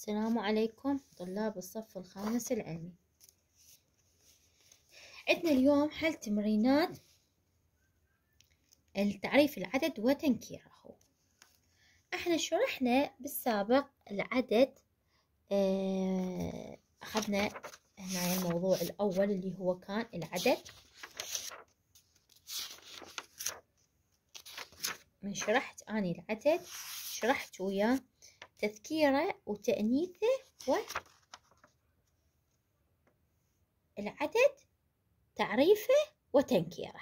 السلام عليكم طلاب الصف الخامس العلمي. عندنا اليوم حل تمرينات التعريف العدد وتنكيره. إحنا شرحنا بالسابق العدد آه، أخذنا هنا الموضوع الأول اللي هو كان العدد. من شرحت أني العدد شرحت وياه تذكيره وتأنيثه والعدد تعريفه وتنكيره.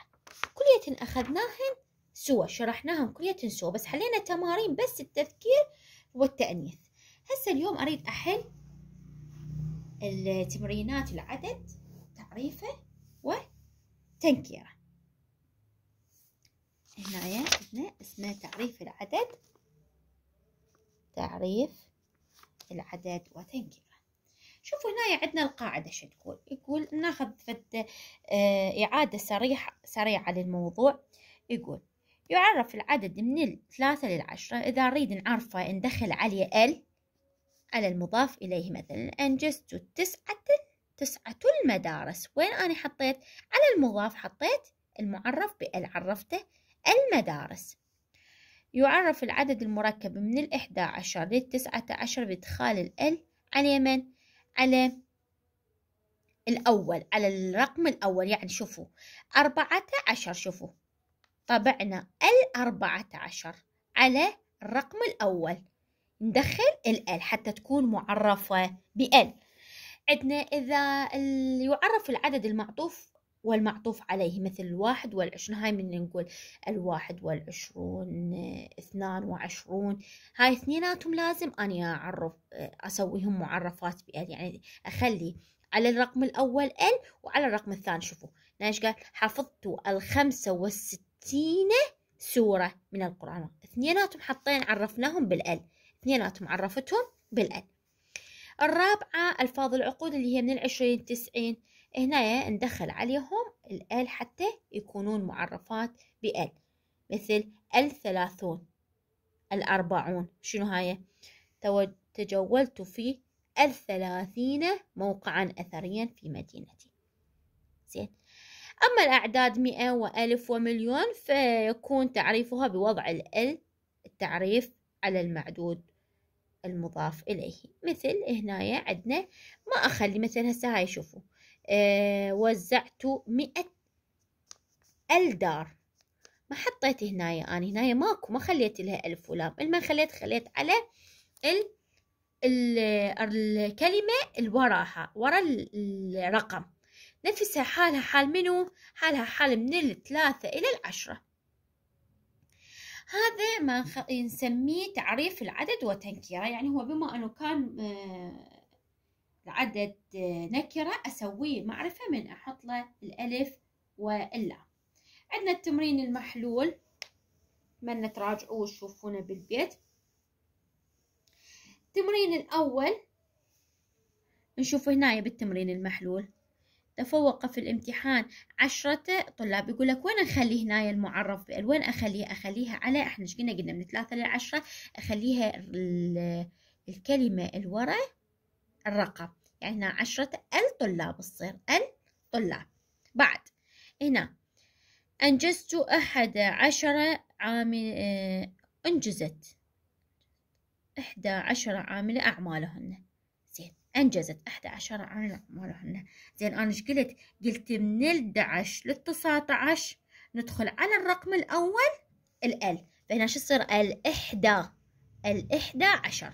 كلية أخذناهن سوا شرحناهم كلية سوا بس حلينا تمارين بس التذكير والتأنيث. هسه اليوم أريد أحل التمرينات العدد تعريفه وتنكيره. هنا عندنا اسمه تعريف العدد. تعريف العدد وتنكيره. شوفوا هنا عندنا القاعدة شو تقول؟ يقول ناخذ فد آه، إعادة سريعة سريعة للموضوع. يقول يعرف العدد من الثلاثة للعشرة إذا نريد نعرفه ندخل عليه ال على المضاف إليه مثلا أنجزت تسعة تسعة المدارس. وين أنا حطيت؟ على المضاف حطيت المعرف بأل عرفته المدارس. يعرف العدد المركب من الإحدى عشر للتسعة عشر بإدخال الأل على من؟ على الأول على الرقم الأول يعني شوفوا أربعة عشر شوفوا طبعنا الأربعة عشر على الرقم الأول ندخل الأل حتى تكون معرفة بأل عندنا إذا يعرف العدد المعطوف والمعطوف عليه مثل الواحد والعشرون هاي من نقول الواحد والعشرون اثنان وعشرون. هاي اثنيناتهم لازم أني أعرف أسويهم معرفات بأل يعني أخلي على الرقم الأول ال وعلى الرقم الثاني. شوفوا إيش قال؟ حفظت الخمسة والستين سورة من القرآن. اثنيناتهم حطين عرفناهم بالال. اثنيناتهم عرفتهم بالال. الرابعة ألفاظ العقود اللي هي من العشرين تسعين. هنا ندخل عليهم الال حتى يكونون معرفات بال مثل الثلاثون الأربعون. شنو هاي؟ تجولت في الثلاثين موقعا أثريا في مدينتي. زين. أما الأعداد مئة وألف ومليون فيكون تعريفها بوضع ال التعريف على المعدود المضاف إليه. مثل هنا عندنا ما أخلي مثل هسه هاي شوفوا. وزعت مئة الدار. ما حطيت هنايا أنا هنايا ماكو ما خليت لها ألف ولام. المن خليت خليت على ال الكلمة اللي وراها ورا الرقم. نفسها حالها حال منو؟ حالها حال من الثلاثة إلى العشرة. هذا ما نسميه تعريف العدد وتنكيره. يعني هو بما أنه كان العدد نكرة أسويه معرفة من أحط له الألف واللام. عندنا التمرين المحلول. من تراجعوه وتشوفونه بالبيت. التمرين الأول. نشوف هنا بالتمرين المحلول. تفوق في الامتحان عشرة طلاب يقول لك وين أخلي هنا المعرف بأل؟ وين أخليها أخليها على إحنا إيش قلنا؟ قلنا من ثلاثة لعشرة أخليها الكلمة الورا الرقم. يعني هنا عشرة الطلاب تصير الطلاب بعد هنا أنجزت أحد عشر عامل أنجزت. إحدى عشر عاملة أعمالهن. زين أنجزت إحدى عشر عاملة أعمالهن. زين أنا إيش قلت؟ قلت من الدعش للتسعة عشر ندخل على الرقم الأول الأل فهنا شو يصير؟ الإحدى الإحدى عشر.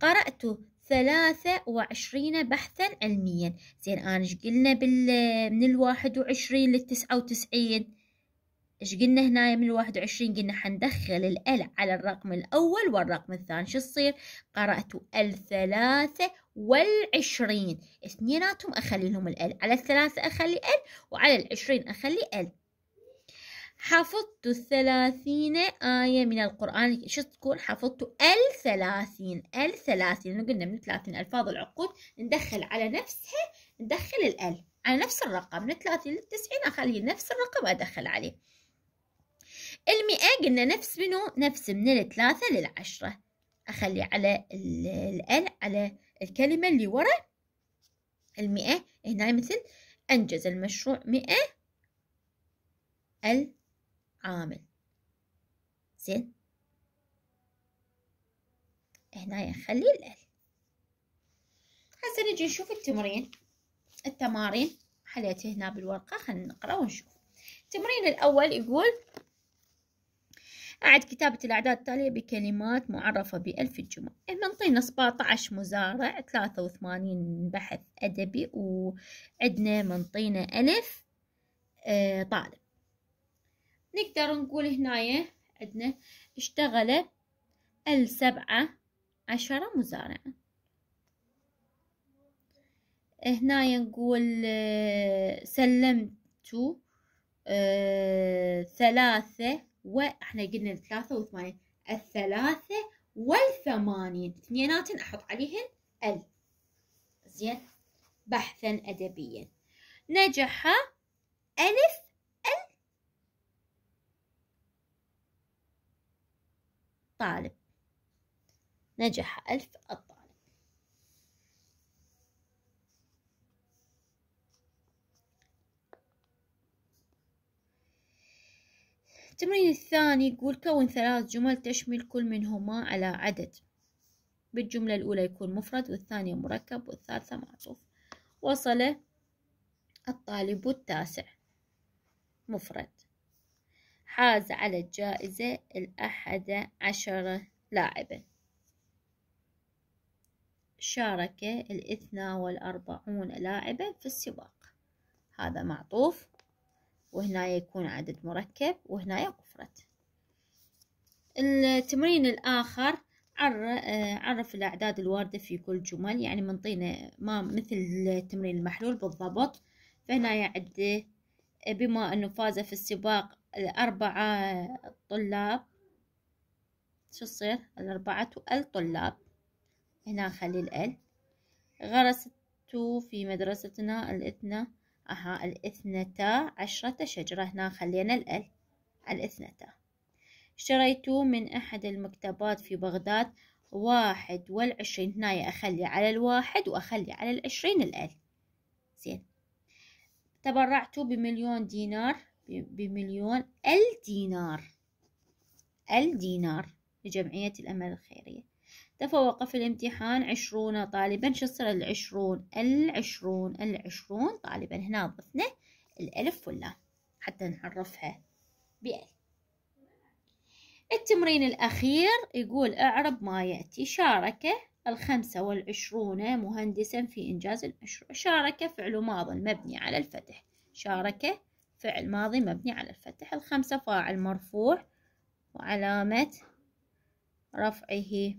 قرأت ثلاثة وعشرين بحثا علميا. زين أنا إيش قلنا بال من الواحد وعشرين للتسعة وتسعين؟ إيش قلنا هنا من الواحد وعشرين؟ قلنا حندخل الأل على الرقم الأول والرقم الثاني. شو يصير؟ قرأت الثلاثة والعشرين. اثنيناتهم أخلي لهم الأل على الثلاثة أخلي أل وعلى العشرين أخلي أل. حفظت الثلاثين آية من القرآن. شو تقول حفظت الثلاثين الثلاثين. قلنا من ثلاثين ألفاظ العقود ندخل على نفسها ندخل الأل على نفس الرقم. من ثلاثين للتسعين أخلي نفس الرقم أدخل عليه. المئة قلنا نفس منو؟ نفس من الثلاثة للعشرة. أخلي على ال على الكلمة اللي ورا. المئة هنا مثل أنجز المشروع. مئة العامل زين؟ هنا نخلي الأل هسه نجي نشوف التمرين. التمارين حليته هنا بالورقة خلينا نقرأ ونشوف. التمرين الأول يقول أعد كتابة الأعداد التالية بكلمات معرفة بألف الجمل. منطينا 17 مزارع 83 بحث أدبي وعندنا منطينا ألف آه طالب. نقدر نقول هنايا عندنا اشتغل السبعة عشرة مزارعة هنا نقول آه، سلمت آه، ثلاثة وإحنا قلنا ثلاثة وثمانية الثلاثة والثمانين اثنينات أحط عليهن ال. زين. بحثا ادبيا. نجح ألف ال طالب نجح ألف الطالب. التمرين الثاني يقول كون ثلاث جمل تشمل كل منهما على عدد. بالجملة الأولى يكون مفرد والثانية مركب والثالثة معطوف. وصل الطالب التاسع. مفرد. حاز على الجائزة الأحد عشر لاعبا. شارك الاثنى والأربعون لاعبا في السباق هذا معطوف. وهنا يكون عدد مركب وهنا مفرد التمرين الآخر عرف الأعداد الواردة في كل جمل يعني منطينا ما مثل التمرين المحلول بالضبط. فهنا يعد بما أنه فاز في السباق الأربعة طلاب. شو تصير؟ الأربعة الطلاب هنا نخلي الأل غرست في مدرستنا الاثنى. أها الاثنتا عشرة شجرة. هنا خلينا الأل الاثنتا. اشتريت من أحد المكتبات في بغداد واحد والعشرين. هنا أخلي على الواحد وأخلي على العشرين الأل زين. تبرعت بمليون دينار. بمليون الدينار. الدينار لجمعية الأمل الخيرية. تفوق في الامتحان عشرون طالبا شو صار العشرون العشرون العشرون طالبا. هنا ضفنا الألف واللام حتى نعرفها بأل التمرين الأخير يقول أعرب ما يأتي. شارك الخمسة والعشرون مهندسا في إنجاز المشروع شارك فعل ماضي مبني على الفتح. شارك فعل ماضي مبني على الفتح الخمسة فاعل مرفوع وعلامة رفعه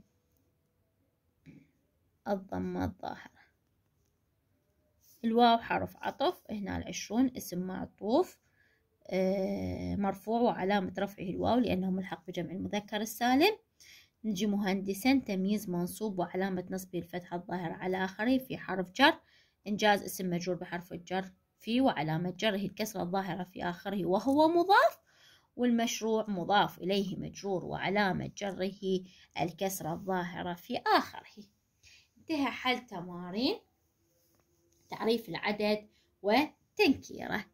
الضمة الظاهرة. الواو حرف عطف هنا العشرون اسم معطوف آه، مرفوع وعلامة رفعه الواو لأنه ملحق بجمع المذكر السالم. نجي مهندسا تمييز منصوب وعلامة نصبه الفتحة الظاهرة على آخره في حرف جر. إنجاز اسم مجرور بحرف الجر. في وعلامة جره الكسرة الظاهرة في آخره وهو مضاف والمشروع مضاف إليه مجرور وعلامة جره الكسرة الظاهرة في آخره. انتهى حل تمارين تعريف العدد وتنكيره.